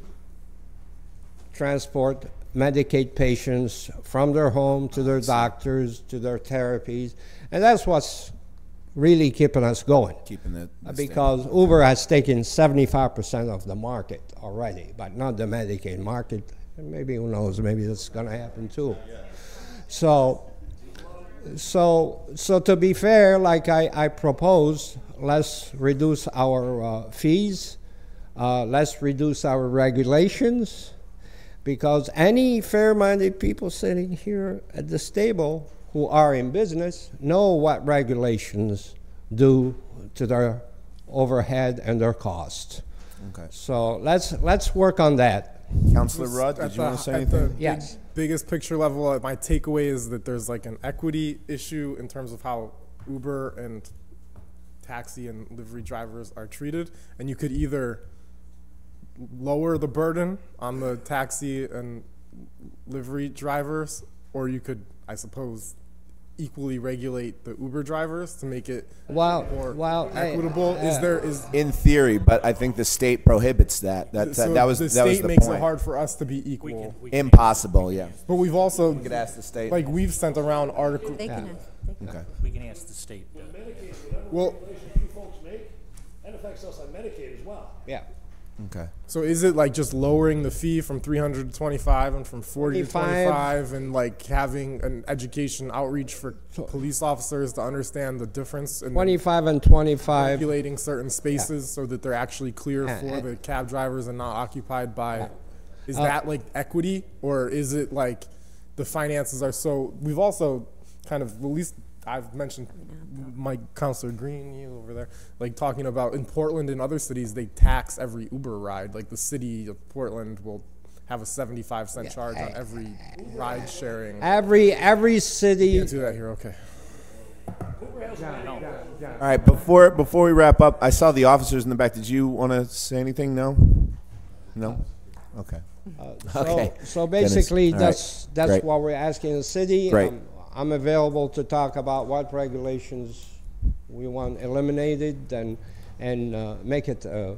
transport Medicaid patients from their home to their doctors, to their therapies, and that's what's really keeping us going. Keeping the- the Because Uber has taken 75% of the market already, but not the Medicaid market. And maybe, who knows, maybe that's going to happen too. So, so, so to be fair, like I, I proposed, let's reduce our uh, fees, uh, let's reduce our regulations, because any fair-minded people sitting here at this table who are in business know what regulations do to their overhead and their cost. Okay. So let's let's work on that. Councillor Rudd, did At you want to say anything? big- Yes. Biggest picture level, uh, my takeaway is that there's like an equity issue in terms of how Uber and taxi and livery drivers are treated, and you could either lower the burden on the taxi and livery drivers, or you could, I suppose, equally regulate the Uber drivers to make it Well, more well, I- equitable. is uh, there is In theory, but I think the state prohibits that. That, so that was, the that was state the makes point. it hard for us to be equal. Impossible, yeah. But we've also We could ask the state. like we've sent around articles. They can, they can. Okay. We can ask the state. Well, you folks make, that affects us on Medicaid as well. Yeah. Okay. so is it like just lowering the fee from 300 to 25 and from 40 to 25. 25 and like having an education outreach for police officers to understand the difference in 25 and 25. regulating certain spaces so that they're actually clear Uh, for uh, the cab drivers and not occupied by is Uh, that like equity or is it like the finances are so we've also kind of at least I've mentioned my counselor Green you over there like talking about in Portland and other cities they tax every Uber ride like the city of Portland will have a 75 cent charge on every ride sharing Every every city Can't do that here okay All right, before before we wrap up, I saw the officers in the back. Did you want to say anything? No. No. Okay. So, [LAUGHS] Okay. so Goodness. basically, All right. that's that's Great. what we're asking the city. Great. Um, I'm available to talk about what regulations we want eliminated and and uh, make it a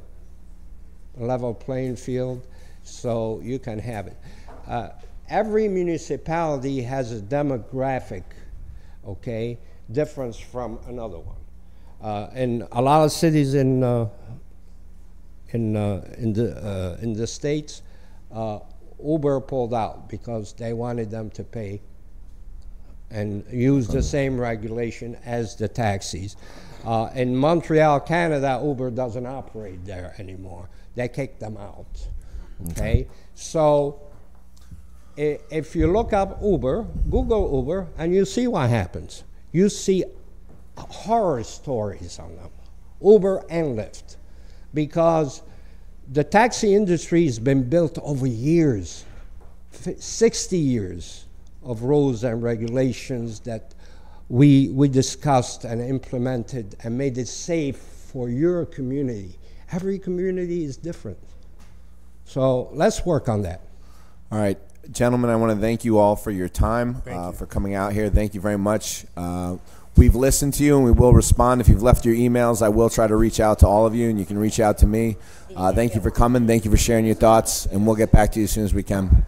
level playing field, so you can have it. Uh, every municipality has a demographic, okay, difference from another one. Uh, a lot of cities in uh, in uh, in the uh, in the states, uh, Uber pulled out because they wanted them to pay and use the same regulation as the taxis. Uh, in Montreal, Canada, Uber doesn't operate there anymore. They kicked them out. Okay, so i- if you look up Uber, Google Uber, and you see what happens. You see horror stories on them, Uber and Lyft, because the taxi industry has been built over years, f- 60 years of rules and regulations that we, we discussed and implemented and made it safe for your community. Every community is different. So let's work on that. All right, gentlemen, I want to thank you all for your time, uh, for coming out here. Thank you very much. Uh, we've listened to you and we will respond. If you've left your emails, I will try to reach out to all of you and you can reach out to me. Uh, thank you for coming. Thank you for sharing your thoughts, and we'll get back to you as soon as we can.